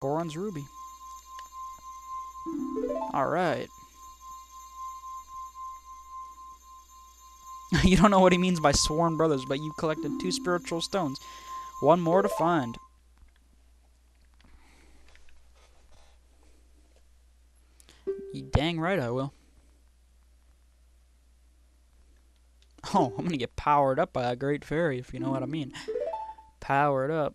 Goron's ruby. Alright. you don't know what he means by sworn brothers, but you collected two spiritual stones. One more to find. You dang right I will. Oh, I'm gonna get powered up by a great fairy, if you know what I mean. Powered up.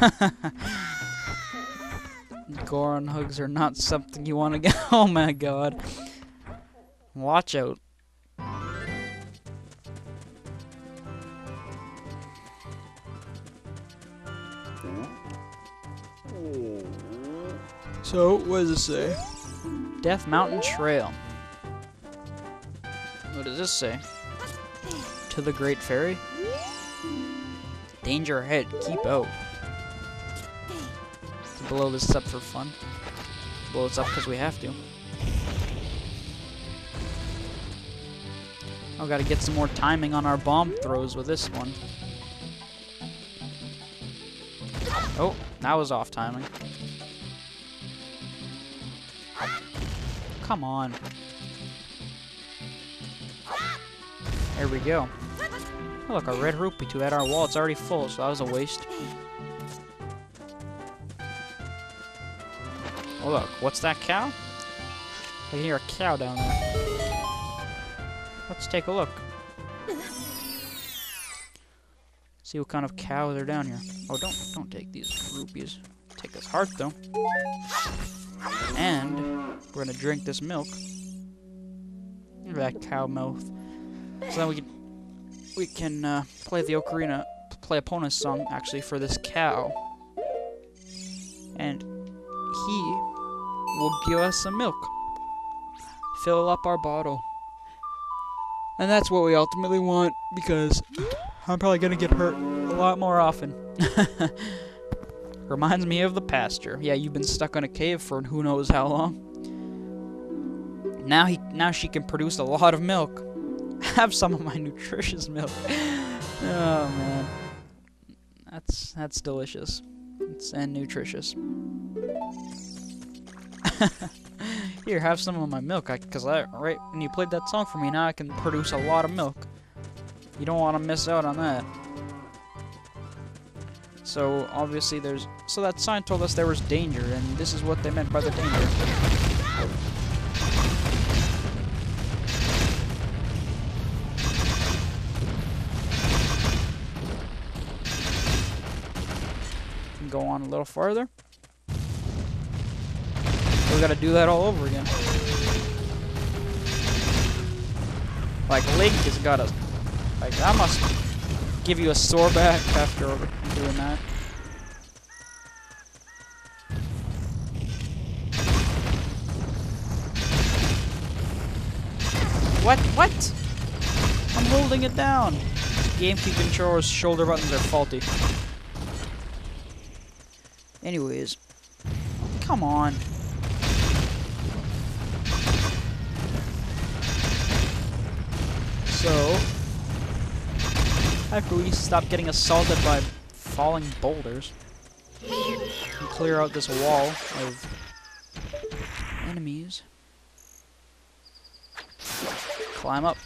Goron hugs are not something you want to get. Oh my god. Watch out. So, what does it say? Death Mountain Trail. What does this say? To the Great Fairy? Danger ahead, keep out. Blow this up for fun. Blow this up because we have to. Oh, gotta get some more timing on our bomb throws with this one. Oh, that was off timing. Come on. There we go. Oh, look, a red rupee to add our wall. It's already full, so that was a waste. Oh, look. What's that cow? I can hear a cow down there. Let's take a look. See what kind of cow they're down here. Oh, don't don't take these rupees. Take this heart, though. And we're gonna drink this milk. At that cow mouth. So then we can we can uh, play the ocarina, play Epona's song actually for this cow, and he will give us some milk. Fill up our bottle. And that's what we ultimately want because I'm probably gonna get hurt a lot more often. Reminds me of the pasture. Yeah, you've been stuck in a cave for who knows how long. Now he now she can produce a lot of milk. Have some of my nutritious milk. oh man. That's that's delicious. It's and nutritious. Here, have some of my milk, because I, right when you played that song for me, now I can produce a lot of milk. You don't want to miss out on that. So, obviously there's... So that sign told us there was danger, and this is what they meant by the danger. Go on a little farther. We gotta do that all over again. Like, Link has gotta... Like, I must give you a sore back after doing that. What? What? I'm holding it down. GameCube controller's shoulder buttons are faulty. Anyways. Come on. So, after we stop getting assaulted by falling boulders, clear out this wall of enemies, climb up.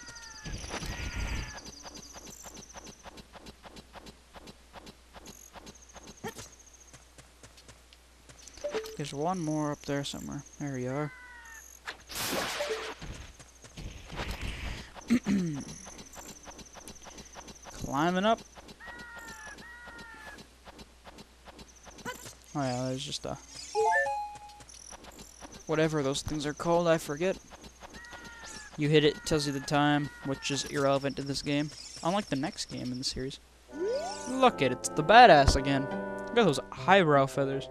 There's one more up there somewhere. There you are. Climbing up. Oh yeah, there's just a... Whatever those things are called, I forget. You hit it, tells you the time, which is irrelevant to this game. Unlike the next game in the series. Look at it, it's the badass again. Look at those highbrow feathers.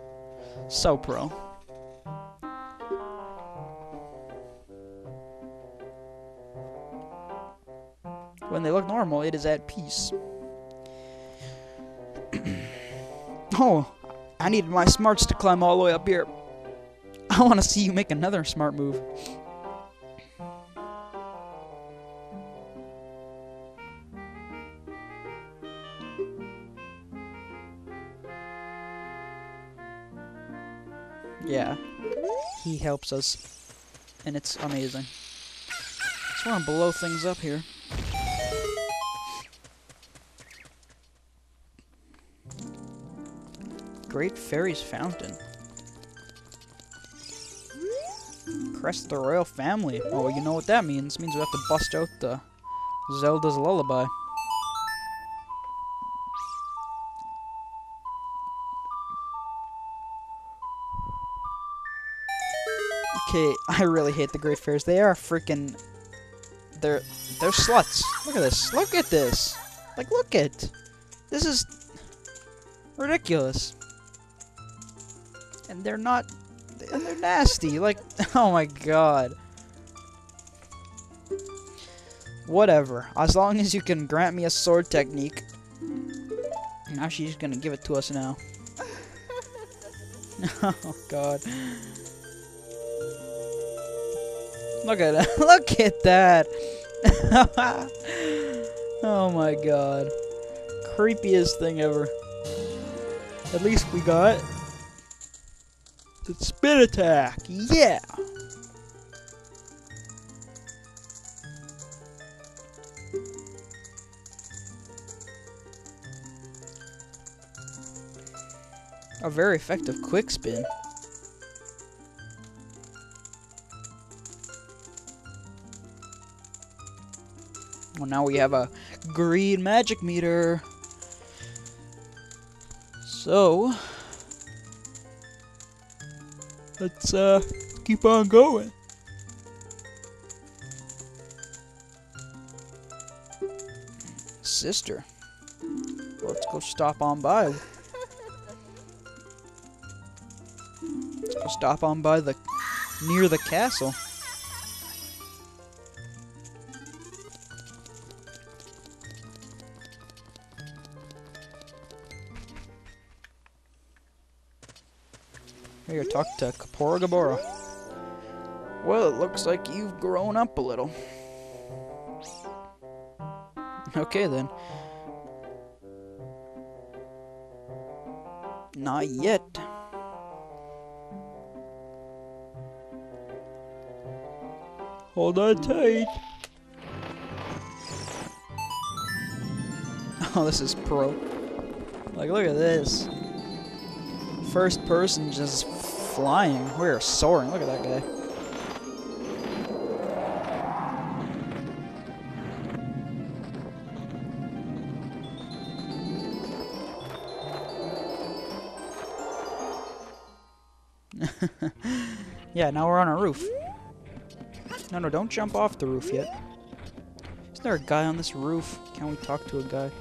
So pro. When they look normal, it is at peace. oh, I needed my smarts to climb all the way up here. I want to see you make another smart move. Yeah. He helps us. And it's amazing. So I want to blow things up here. Great Fairies Fountain. Crest the royal family. Oh, you know what that means. It means we have to bust out the Zelda's lullaby. Okay, I really hate the Great Fairies. They are freaking... They're... They're sluts. Look at this. Look at this. Like, look at... This is... Ridiculous. And they're not... And they're nasty. Like, oh my god. Whatever. As long as you can grant me a sword technique. Now she's gonna give it to us now. oh god. Look at that. Look at that. oh my god. Creepiest thing ever. At least we got spin attack. Yeah. A very effective quick spin. Well, now we have a green magic meter. So, let's uh, keep on going. Sister, let's go stop on by. Let's go stop on by the near the castle. Here, talk to Kaepora Gaebora. Well, it looks like you've grown up a little. Okay, then. Not yet. Hold on tight. Oh, this is pro. Like, look at this. First person just flying. We're soaring. Look at that guy. yeah, now we're on a roof. No, no, don't jump off the roof yet. Is there a guy on this roof? Can we talk to a guy?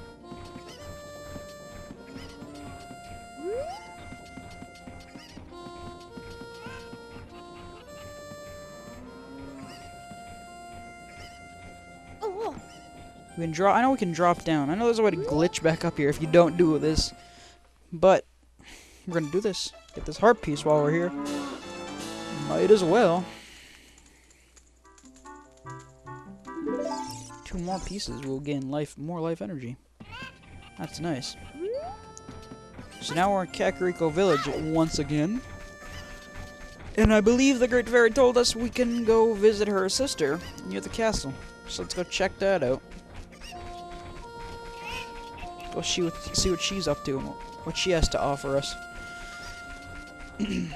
We can draw. I know we can drop down. I know there's a way to glitch back up here if you don't do this. But we're gonna do this. Get this heart piece while we're here. Might as well. Two more pieces will gain life, more life energy. That's nice. So now we're in Kakariko Village once again. And I believe the Great Fairy told us we can go visit her sister near the castle. So let's go check that out. What, see what she's up to and what she has to offer us. and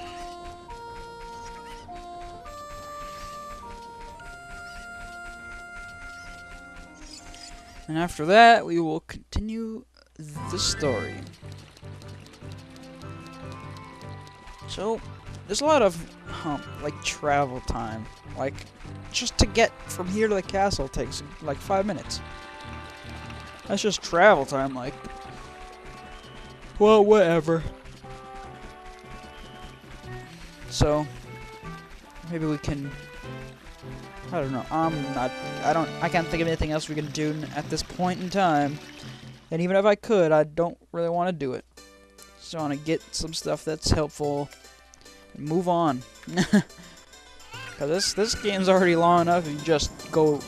after that, we will continue the story. So, there's a lot of, um, like, travel time. Like, just to get from here to the castle takes, like, five minutes. That's just travel time, like. Well, whatever. So, maybe we can. I don't know. I'm not. I don't. I can't think of anything else we can do at this point in time. And even if I could, I don't really want to do it. Just want to get some stuff that's helpful and move on. Cause this this game's already long enough. If you just go,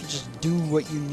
just do what you need.